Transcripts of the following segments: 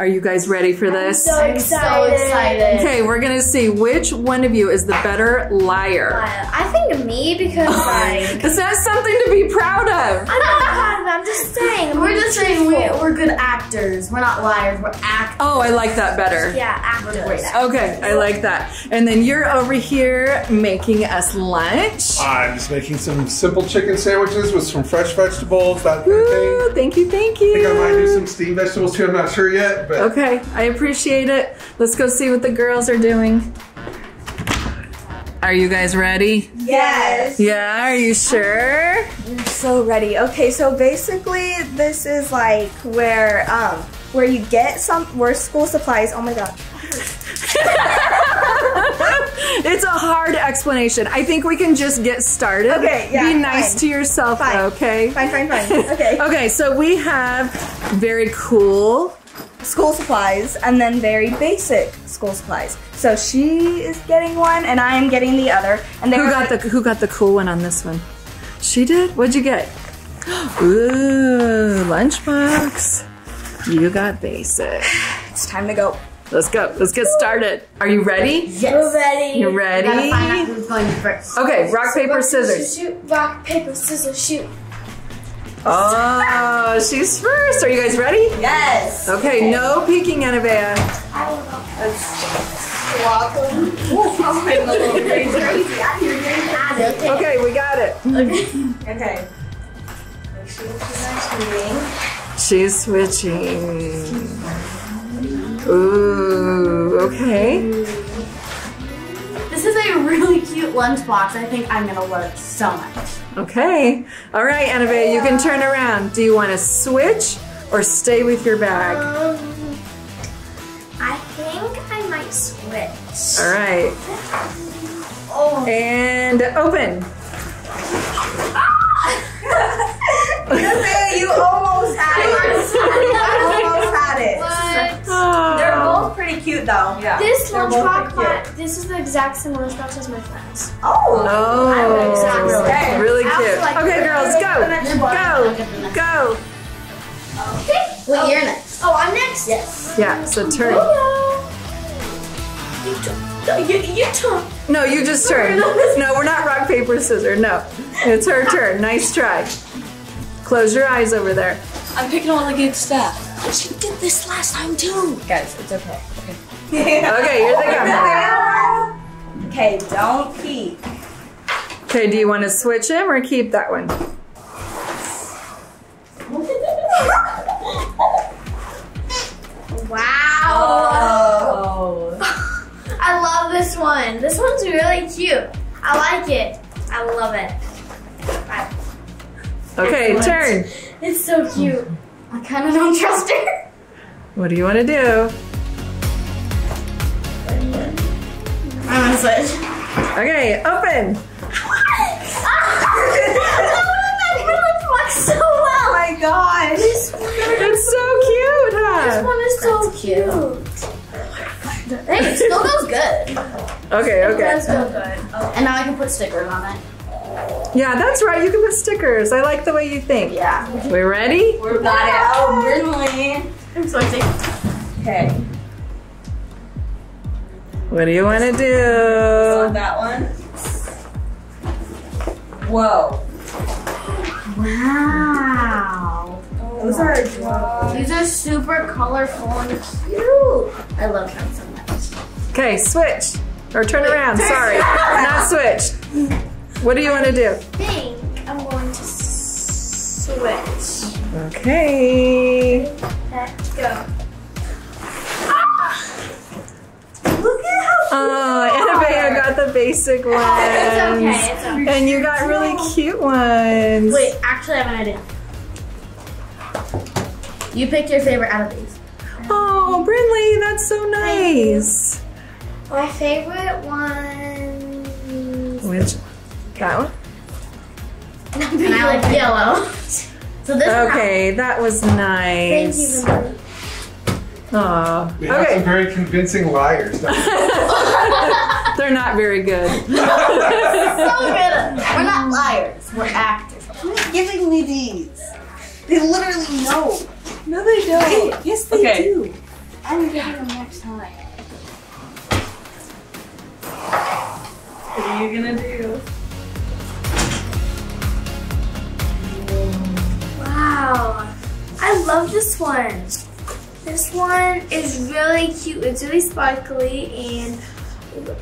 Are you guys ready for this? So I'm so excited. Okay, we're gonna see which one of you is the better liar. I think me because like Is that something to be proud of? I'm not proud of it. I'm just saying. We're just saying we, we're good actors. We're not liars. We're actors. Oh, I like that better. yeah, We're great actors. actors. Okay, I like that. And then you're over here making us lunch. I'm just making some simple chicken sandwiches with some fresh vegetables, that kind of thing. thank you, thank you. I think I might do some steamed vegetables too. I'm not sure yet, but Okay, I appreciate it. Let's go see what the girls are doing. Are you guys ready? Yes. Yeah, are you sure? I'm so ready. Okay, so basically this is like where um where you get some where school supplies. Oh my god. it's a hard explanation. I think we can just get started. Okay, yeah, Be nice fine. to yourself, Fine. okay? Fine, fine, fine. Okay. Okay, so we have very cool. School supplies and then very basic school supplies. So she is getting one and I am getting the other. And they Who were got like, the Who got the cool one on this one? She did. What'd you get? Ooh, lunchbox. You got basic. It's time to go. Let's go. Let's get started. Are you ready? Yes. You ready. You Gotta find out ready? who's going first. Okay, rock paper scissors. Shoot, rock, paper, scissors, shoot. Oh, she's first. Are you guys ready? Yes. Okay, no peeking, Annabea. Okay, we got it. Okay. Make sure she's She's switching. Ooh, okay. A really cute lunchbox. I think I'm gonna love it so much. Okay. All right, Annabelle, you can turn around. Do you want to switch or stay with your bag? Um, I think I might switch. All right. Oh. And open. Annabelle, you almost had it. What? They're Oh, both pretty cute though. Yeah. This They're lunchbox, pretty my, this is the exact same lunchbox as my friend's. Oh. oh Exactly. really I cute. was like- Okay, girls, go. Go. Go. Okay. Wait, oh. you're next. Oh, I'm next? Yes. Yeah, so turn. You took. You, you took. No, you just turn. No, we're not rock, paper, scissors. No. It's her turn. Nice try. Close your eyes over there. I'm picking all the good stuff. She this last time too. Guys, it's okay. Okay, here's the come. Okay, don't peek. Okay, do you want to switch him or keep that one? Wow. Oh. I love this one. This one's really cute. I like it. I love it. I- Okay, Excellent. turn. It's so cute. I kind of don't trust her. What do you want to do? I'm gonna switch. Okay, open. so well. Oh my gosh. This one, It's so cute, this one is so That's cute. cute. Hey, it still goes good. Okay, It okay. does go good. And now I can put stickers on it. Yeah, that's right. You can put stickers. I like the way you think. Yeah. We ready? We're got it. Oh, really? I'm switching. Okay. What do you want to On do? that one. Whoa. Wow. Those are adorable. These are super colorful and cute. I love them so much. Okay, switch. Or turn around. Sorry. Not switch. What do you want to do? I think I'm going to switch. Okay. Let's go. Look at how cute. Oh, Annabelle got the basic ones. It's okay. It's okay. And you got really cute ones. Wait, actually, I have an idea. You pick your favorite out of these. Oh, Brinley, that's so nice. My favorite one. Which? That one? And I like yellow. So this one Okay, that was nice. Thank you, Lily. Aw. we have some Okay, very convincing liars. they're not very good. so good. We're not liars. We're actors. Who's giving me these? They literally know. No, they don't. Yes, they Okay. do. I'm getting them next time. What are you gonna do? Wow. I love this one. This one is really cute. It's really sparkly and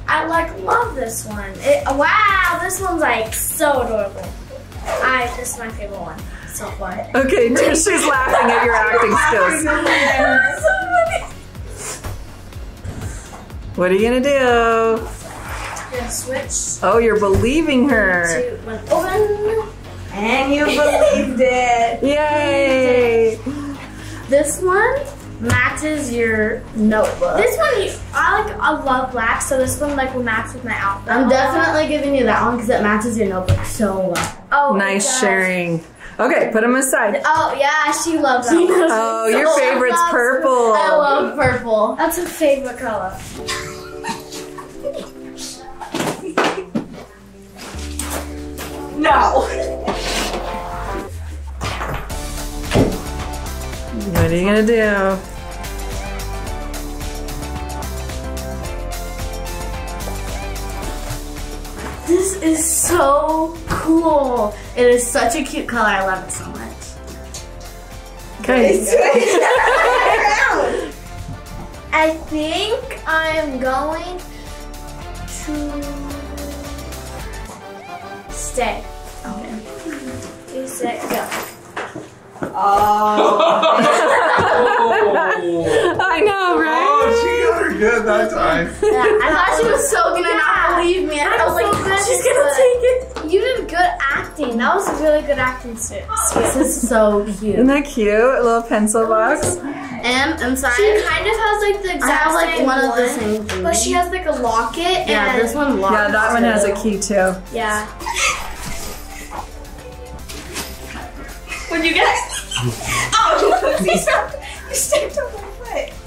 I like love this one. It, wow, this one's like so adorable. I this is my favorite one so far. Okay, she's laughing at your acting skills. What are you gonna do? Gonna switch Oh, you're believing her. to one open. And you believed it. Yay! This one matches your notebook. This one, I like. I love black, so this one like will match with my outfit. I'm definitely giving you that one because it matches your notebook so well. Oh, Nice sharing. Okay, put them aside. Oh yeah, she loves that. one. Oh, your favorite's I purple. I love purple. That's her favorite color. No. What are you gonna do? This is so cool. It is such a cute color. I love it so much. Okay. I think I'm going to stay. Okay. You say go. Oh. I know, oh, right? Oh, she got her good that time. I thought she was so gonna not believe me. And I was like, she's gonna take it. You did good acting. That was a really good acting skill. This is so cute. Isn't that cute? A little pencil box. And I'm sorry. She kind of has like the I exact have like same one of the same things. but she has like a locket. yeah, and, this one locks. Yeah, that one has a key too. Yeah. What'd you get? Oh, you stepped, you stepped on my foot.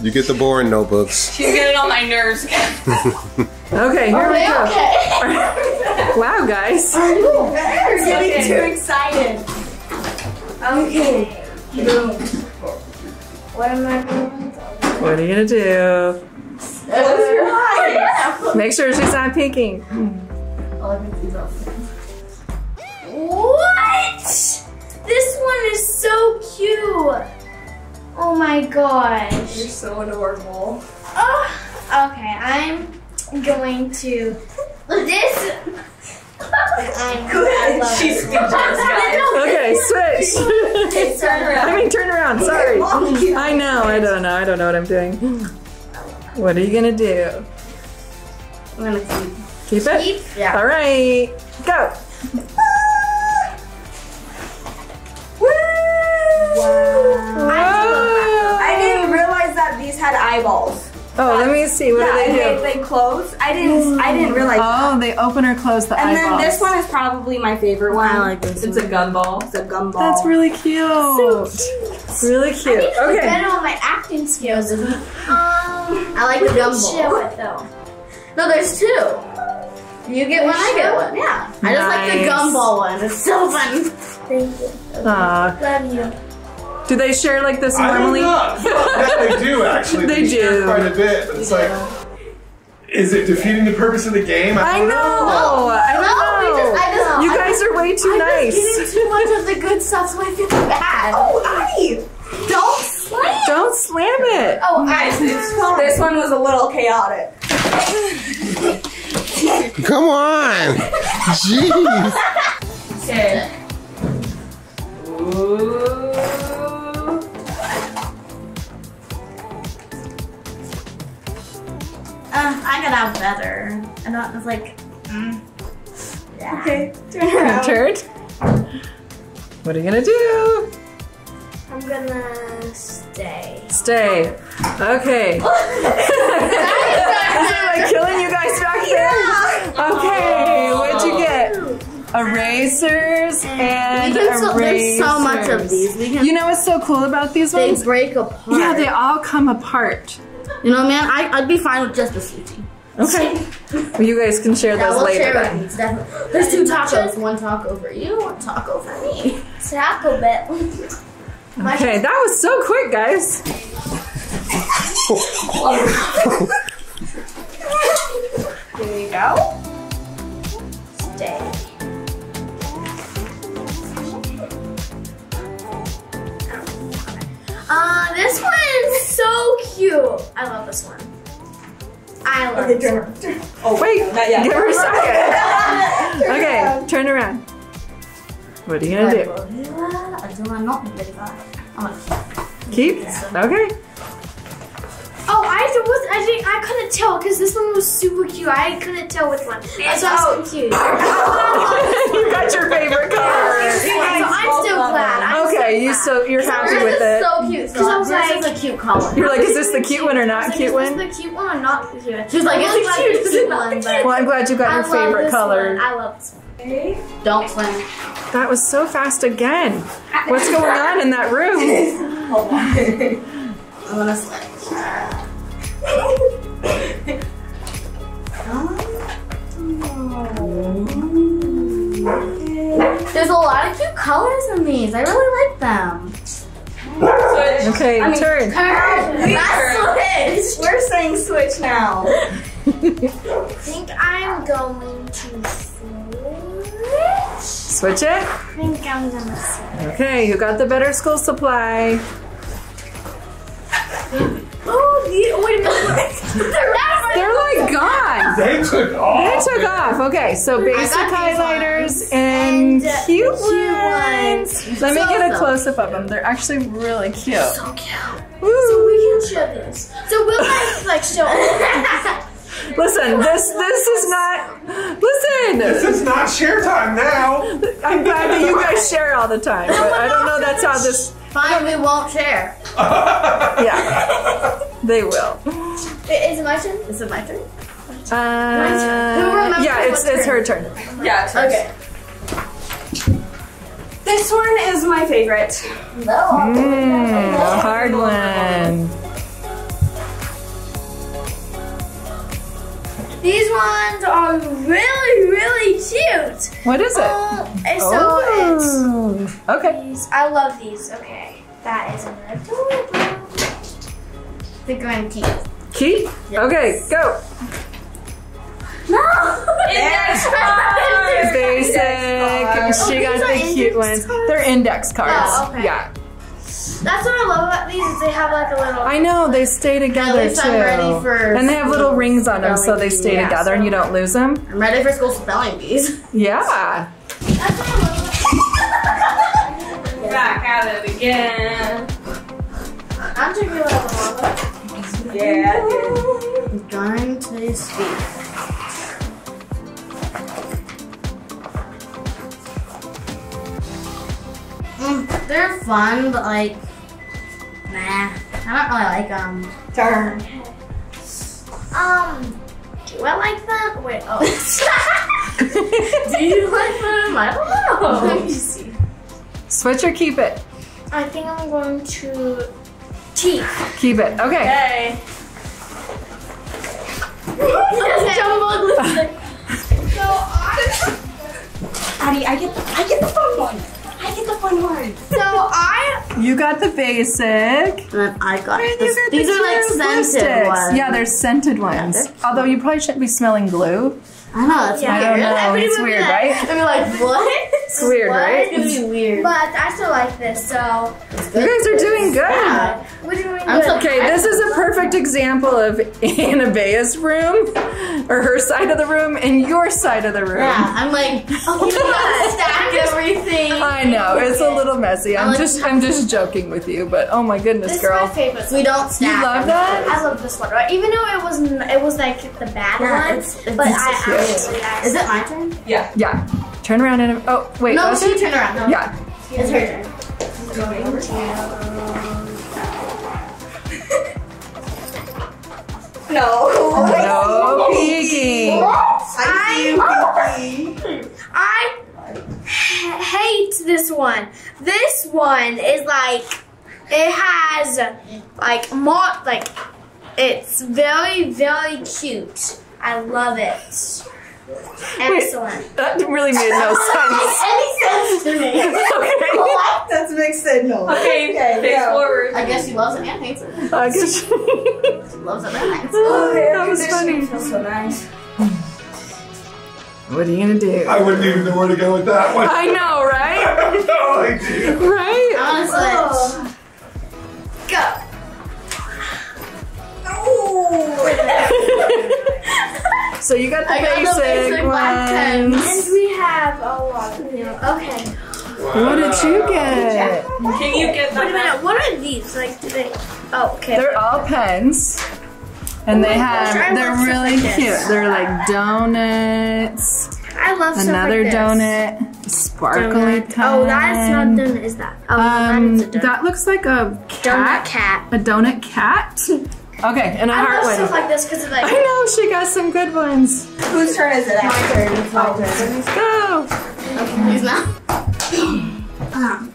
You get the boring notebooks. She's getting on my nerves. Okay, here we go. Okay. Wow, guys. Are You're getting too excited. okay. What am I doing? What are you gonna do? Close your oh, eyes. Make sure she's not peeking. Hmm. What? This one is so cute. Oh my gosh. You're so adorable. Oh, okay, I'm going to this. I'm, I love She's it. speechless. Okay, switch. Turn around. I mean, turn around. Sorry. I know. I don't know. I don't know what I'm doing. What are you gonna do? I'm gonna keep. Keep it. Keep. Yeah. All right. Go. Wow. I didn't realize that these had eyeballs. Oh, let me see. What yeah, do and they do? they, they close. I didn't. I didn't realize. Oh, they open or close the eyeballs. and eyeballs. then this one is probably my favorite one. I like this It's a gumball. It's a gumball. That's really cute. Really cute. I need to get Okay. better on my acting skills. Um, I like the gumball. Chill it though. No, there's two. You get one, I get one. Yeah. I just like the gumball one. It's so fun. Thank you. Aw. Love you. Do they share like this I don't normally? know. Yeah, they do actually. They share do. quite a bit. But it's like, is it defeating the purpose of the game? I don't know. I No, don't we know. just- I just- you I guys are way too I'm nice. just getting too much of the good stuff, so I feel bad. Oh, I. Don't slam. Don't slam it. Oh, Guys, this one was a little chaotic. Come on. Jeez. Okay. I got out better. I don't. It's like. Mm. Okay, turn around. Turn. What are you gonna do? I'm gonna stay. Stay. Okay. Am I killing you guys back there? Okay. What'd you get? Erasers and We can so, there's so much of these. We can. You know what's so cool about these they ones? break apart. Yeah, they all come apart. You know, man, I, I'd be fine with just a sushi. Okay. Well, you guys can share Yeah, those we'll later. share then. these, definitely. There's two tacos. One taco for you, one taco for me. Taco Bell. Okay, that was so quick, guys. there you go. Stay. Uh, this one is so cute. I love this one. I love this one. Wait, Not yet. give her a second. okay, turn around. What are you gonna do? Until I'm not very far. I'm gonna Keep? Okay. Oh, I was I didn't I couldn't tell because this one was super cute. I couldn't tell which one. That's why I was confused. you got your favorite color. so I'm still glad. I'm Okay, you so you're happy Yours with is it. so cute. Because I was This is a cute color. You're like, is this the cute one or not like, cute is this one? the cute one or not the cute one? She's like, I it's really a like cute, the it's cute not one, Well, I'm glad you got I your favorite color. One. I love this one. Don't swing. That was so fast again. What's going on in that room? I'm gonna swing. There's a lot of cute colors in these. I really like them. Okay, turn. That's switch. We're saying switch now. I think I'm going to switch. Switch it. I think I'm gonna switch. Okay, who got the better school supply? Oh, the, wait a minute. They're like gone. They took off. They took off. Okay, so basic highlighters and And, cute cute ones. Let me So get a so. close up of them. They're actually really cute. So cute. Woo. So we can show this. So we'll like like show. Listen, this this is not. Listen, This is not share time now. I'm glad that you guys share all the time, but I don't know that's how this. Fine, we won't share. Yeah, they will. Is it my turn? Is it my turn? Uh, remembers yeah, it's it's her turn. Yeah. it's. Okay. This one is my favorite. Mm, a hard one. These ones are really really cute. What is it? And so it's. Oh, okay. These, I love these. Okay, that is adorable. The grand Key? Keep. Okay, go. No, Index Basic. She Oh, got the cute index ones. cards? They're index cards. Oh, okay. Yeah. That's what I love about these. Is they have like a little. I know they stay together least too. I'm ready for and they have little rings on them, so they stay Yeah, together and you don't lose them. I'm ready for school spelling bees. Yeah. That's what I love about Back at it again. I'm drinking a little mama. Yeah. dude. Going to speak. They're fun, but like, nah, I don't really like them. Turn. Um, do I like them? Wait, oh. Do you like them? I don't know. Let me see. Switch or keep it? I think I'm going to teeth. Keep it. Okay. Okay. Lipstick. So I, Addie, I get the I get the fun one. I get the fun one. so I, You got the basic. And then I got And this. you got These the are like scented sticks. ones. Yeah, they're scented ones. they're Although you probably shouldn't be smelling glue. I know that's Yeah. I don't know. It's weird, like- right? I'd be like, what? It's weird, What? right? It's gonna be weird. but I still like this. So You guys are doing good. Yeah. we're doing good. so- Okay, this is a perfect example of Annabea's room, or her side of the room, and your side of the room. Yeah, I'm like, oh, you gotta stack everything. I know it's a little messy. I'm like- just I'm just joking with you, but oh my goodness, This girl, is my favorite. We don't stack. you love that? I love this one, right? Even though it was it was like the bad Yeah, one, it's- it's but cute. I actually I Is it my turn? Yeah. Yeah. Turn around and oh wait, No, was she turn around. No. Yeah. It's her turn. No. No peeking. I hate this one. This one is like it has like more like it's very very cute. I love it. Excellent. That really made no sense. Any sense to me. Okay. That's mixed signal. Okay, Okay, face go. forward. I guess she loves it and hates it. I guess. she Loves it and hates it. Oh, that was funny. Feels so nice. What are you gonna do? I wouldn't even know where to go with that one. I know, right? no idea. Right? Honestly. Go. So you got the I got the basic, basic black ones. pens. And we have a lot of them. Okay. What did you get? Can you get Wait a that? minute. What are these? Like, do they? Oh, okay. They're all pens. And they have, I they're really like cute. They're like donuts, I love stuff another like this. donut, sparkly pen. Oh, that's not donut. Is that? Oh, Um, that is a donut. that looks like a donut cat. cat. A donut cat? Okay, and a I heart love stuff like this because of like. I know, she got some good ones. Whose turn is it? My turn. It's my turn. Go! Okay, Please now. Um,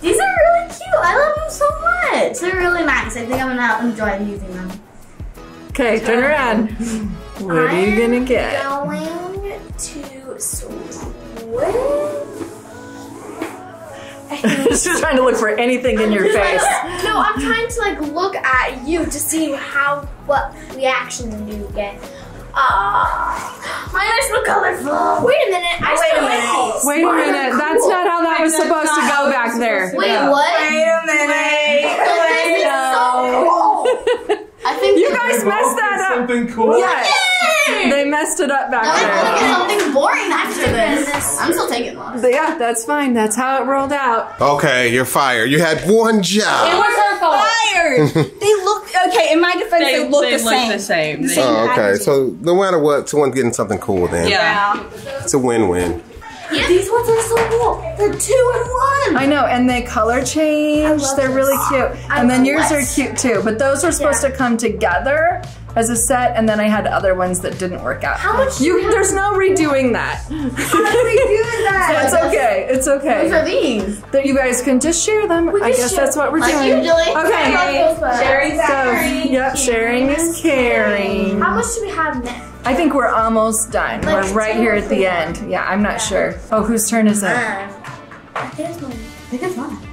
These are really cute. I love them so much. They're really nice. I think I'm gonna enjoy using them. Okay, turn around. What are you gonna get? Going to swim. She's trying to look for anything in your face. No, I'm trying to like look at you to see how what reaction you get. Ah, my eyes look colorful. Wait a minute. I wait a minute. Wait a minute, that's not how that was supposed to go back there. Wait, what? Wait a minute. This is so cool. I think You guys messed that up. Something cool. Yes, they messed it up back I'm gonna there. get something boring after this. I'm still taking those. Yeah, that's fine. That's how it rolled out. Okay, you're fired. You had one job. It was her fault. Fired. they look okay. In my defense, they, look, the, same. the same. They- Oh, okay. So no matter what, someone's getting something cool then. yeah. It's a win-win. Yeah. These ones are so cool. They're two in one. I know, and they color change. They're really cute. And then love yours are cute too. But those were supposed to come together as a set, and then I had other ones that didn't work out. How much? You, there's no redoing that. It's okay. It's These okay. are these. That you guys can just share them. I guess share- that's what we're Like doing. usually. Okay. Sharing So, yep, sharing is caring. How much do we have next? I think we're almost done. Like We're right here at the end. Yeah, I'm not sure. Oh, whose turn is it? Uh, I think it's mine. I think it's mine. I think it's mine.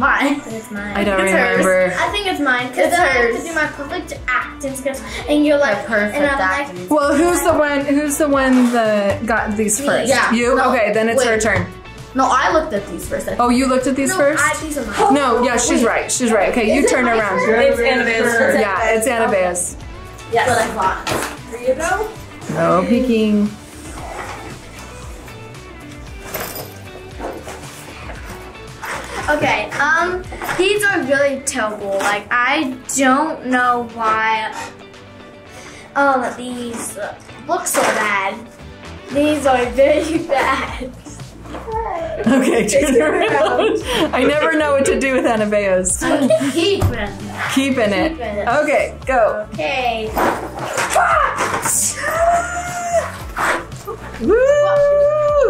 It's mine. I it's mine. I don't It's hers. remember. I think it's mine because It's then I have hers. to do my perfect acting skills, and you're like Her perfect and I'm like. Well, who's the one? Who's the one that got these first? Yeah. You? No, okay, then it's her turn. No, I looked at these first. I think. Oh, you looked at these no, first? I, these are mine. no, yeah, she's right. She's right. Okay, you Is it turn around. turn? It's Annabea's turn. Yeah, it's Annabea's. Yes. What I thought. Here you go. No peeking. Okay, um, these are really terrible. Like, I don't know why, um, these look so bad. These are very bad. Okay, turn around. I never know what to do with Annabea's. Keep them. Keeping it. Keeping it. Okay, go. Okay. Woo!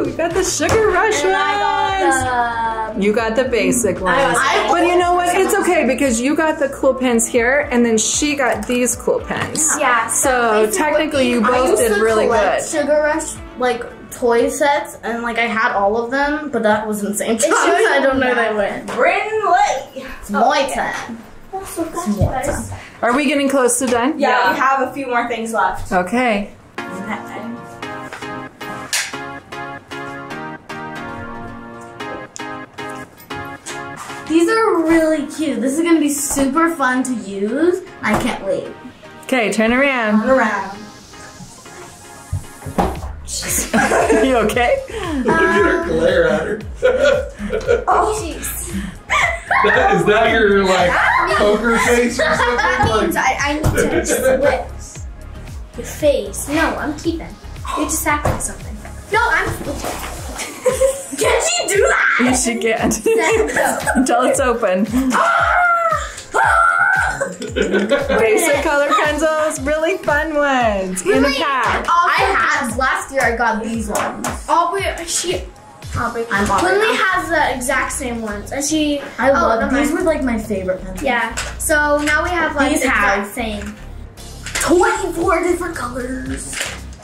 You got the sugar rush And ones. I got You got the basic ones. I- but you know what? It's okay because you got the cool pens here and then she got these cool pens. yeah, So basically technically you both did really collect good. Sugar Rush like toy sets, and like I had all of them, but that was insane. It I don't know they went. Bryn Lake. It's my turn. That's so fast. Are we getting close to done? Yeah, Yeah. we have a few more things left. Okay. These are really cute. This is gonna be super fun to use. I can't wait. Okay, turn around. Turn around. you okay? Look at her um, glare at her. Oh, jeez. That, is that your like poker face or something? That Like, means I, I need to split your face. No, I'm keeping. You're just act like something. No, I'm. Can she do that? Yes, she can. No. Until it's open. Ah! Ah! Basic color pencils, really fun ones in a pack. I had last year. I got these ones. Oh, wait, she. Oh, Aubrey. I'm Lily has the exact same ones, and she. I oh, love never these were like my favorite pencils. Yeah. So now we have like These the exact same. 24 different colors.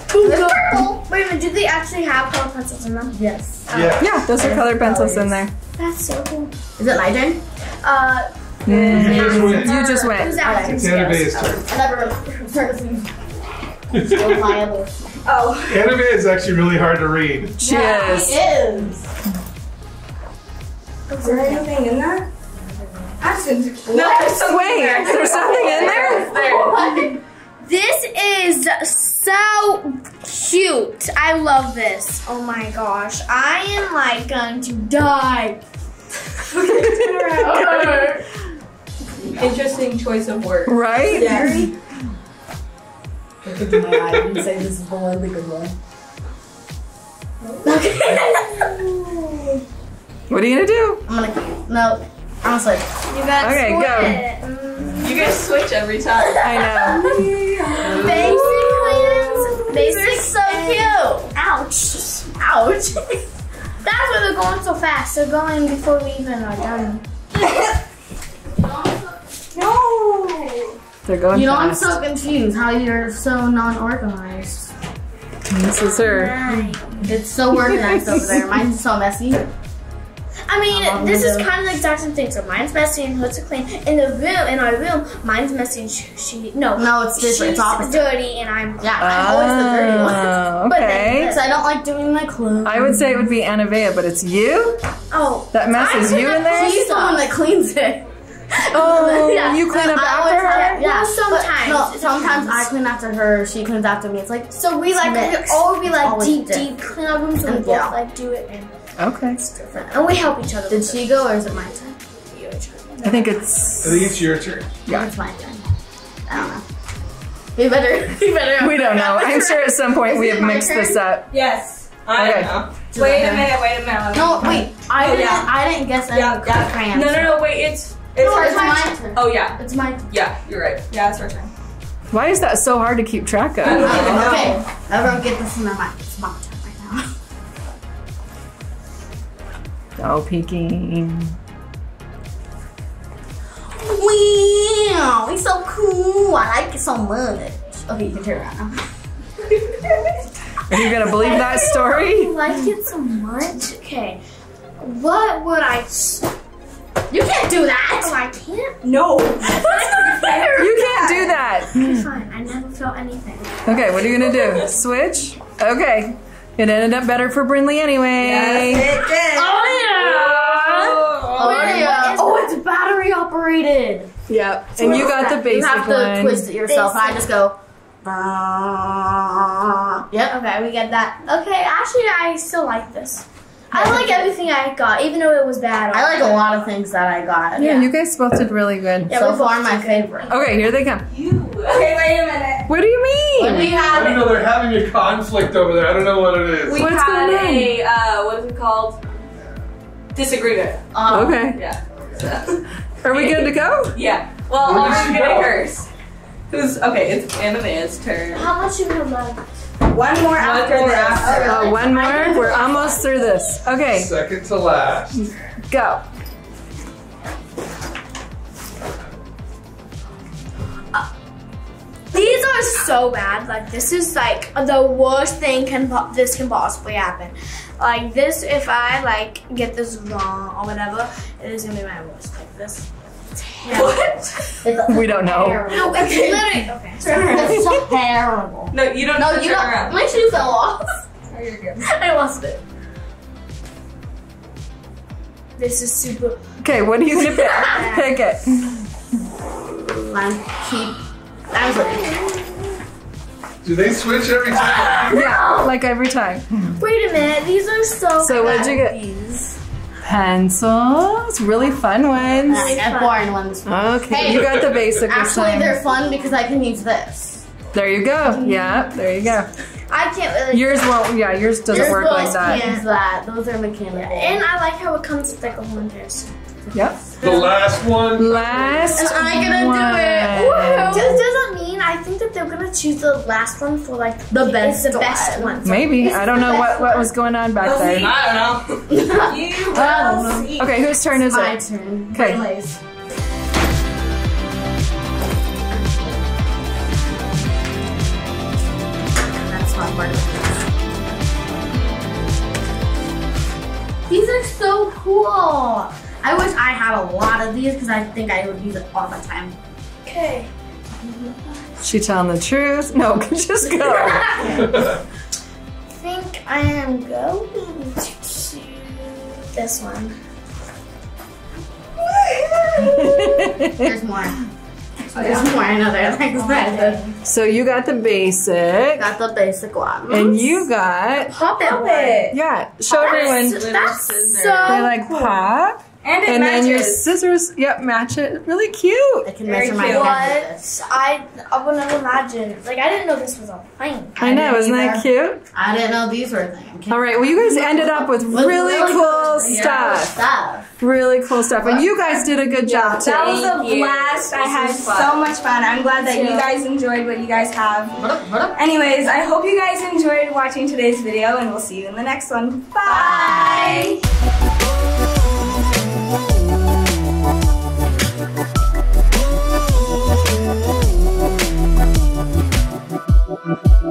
The purple. Wait a minute. Do they actually have colored pencils in them? Yes. Yeah. Yeah, those are colored pencils in there. That's so cool. Is it my turn? Uh, Here's what- You just who's went. acting It's skills? Annabea's turn. I never remember. Still pliable. Annabea is actually really hard to read. She is. is. Is there anything in that? Actually, Wait, there's something in there? This is so cute. I love this. Oh my gosh. I am like going to die. Interesting choice of word. Right? Look into my eye and say this is the one, the good one. What are you gonna do? I'm gonna, no, honestly. You got Okay, go. go. You guys switch every time. I know. Basic cleanse. Basic so cute. Ouch. Ouch. That's why they're going so fast. They're going before we even are done. no. They're going You know, I'm so confused how you're so non-organized. This is her. It's so organized over there. Mine's so messy. I mean, this is kind of the exact same thing. So mine's messy and hers are clean. In the room, in our room, mine's messy and she, she no, No, it's different. she's It's opposite. dirty and I'm Yeah, I'm always the dirty one. Oh, But okay. Because I don't like doing my clothes. I would say it would be Annabea, but it's you? oh That mess I is you in there? She's the one that cleans it. Oh, Yeah. you clean up I after always- her? Yeah, Well, sometimes. But, no, sometimes I clean after her. She cleans after me. It's like So we like Mix. we all be like Always deep, deep clean our rooms, so we And both yeah. like do it and Okay. it's different, and we help each other. Did she go or is it my turn? it. You each other. I think it's. I think it's your turn. Yeah. It's my turn. I don't know. We better. We better. We don't know. I'm sure at some point we have mixed this up. Yes. I Okay. know. Wait a minute, wait a minute. No, wait. I Oh, didn't. yeah. I didn't guess any Yeah, yeah. crayons. No, no, no, wait, it's it's No, it's turn. my turn. Oh yeah. It's my turn. Yeah, you're right. Yeah, it's her turn. Why is that so hard to keep track of? Okay. Everyone get this in their mind. Oh, peeking. Wow, it's so cool. I like it so much. Okay, you can turn around now. Are you gonna believe that story? I like it so much. Okay, what would I? You can't do Oh, that. I can't. No. You can't do that. Fine, I never felt anything. Okay, what are you gonna do? Switch? Okay. It ended up better for Brinley anyway. Yes, It did. Oh yeah. Oh, yeah. Oh, it's battery operated. Yep. And you got the basic You have to one. twist it yourself, and I just go. Yep. Okay, we get that. Okay, actually, I still like this. I like everything I got, even though it was bad. I like a lot of things that I got. Yeah, you guys both did really good. Yeah, so far, my favorite. Okay, here they come. Okay, wait a minute. What do you mean? We I have don't know. They're having a conflict over there. I don't know what it is. We What's had going on? a uh, what is it called? Disagreement. um, Okay. Yeah. So, Are we good to go? yeah. Well, Where did I'm gonna go? curse. Who's okay? It's Annabea's turn. How much you have left? One more One after more this. after. Uh, one more. We're almost through this. Okay, Second to last. go. These are so bad. Like this is like the worst thing can this can possibly happen. Like this, if I like get this wrong or whatever, it is gonna be my worst. Like this. We don't know. No, it's literally okay. It's so terrible. No, you don't. No, have to you turn don't. around. My shoe fell off. Oh, you're good. I lost it. This is super. Okay, what are you gonna pick? Pick it. Mine keep. I'm sorry. Do they switch every time? Yeah, like every time. Wait a minute. These are so. So what'd you get? These. Pencils, really fun ones. I got boring ones. Okay, Hey, you got the basic this Actually, time. they're fun because I can use this. There you go. Yeah, there you go. I can't really. Yours won't. Yeah, yours doesn't Yours work like that. can't use that. Those are mechanical. and I like how it comes with like a horn test. Yep. The last one. Last And I'm gonna do it. one. Woohoo. This doesn't mean I I think that they're gonna choose the last one for like The it's best the best one. one. So Maybe. this I don't know what, what was going on back there. I don't know. you will um, see. Okay, whose turn is My it? turn. Okay. Anyways. That's not part of it. These are so cool. I wish I had a lot of these because I think I would use it all the time. Okay. Mm-hmm. She telling the truth? No, just go. I think I am going to choose this one. There's more. There's more. I know they're like that. so you got the basic, Got the basic one. and you got pop it. It. yeah. Show everyone. That's, that's so They like pop, And it and then your scissors. Yep, match it. Really cute. I can Very measure my cute. head with this. What? I I would never imagine. Like I didn't know this was a thing. I know, didn't isn't that cute? I didn't know these were a thing. All right, well, you guys ended up with With really cool stuff. Stuff. Really cool stuff. And you guys did a good job too. That was a Thank you. blast. I had fun. so much fun. I'm glad that you guys enjoyed what you guys have. what up Anyways, I hope you guys enjoyed watching today's video, and we'll see you in the next one. Bye. Thank Oh!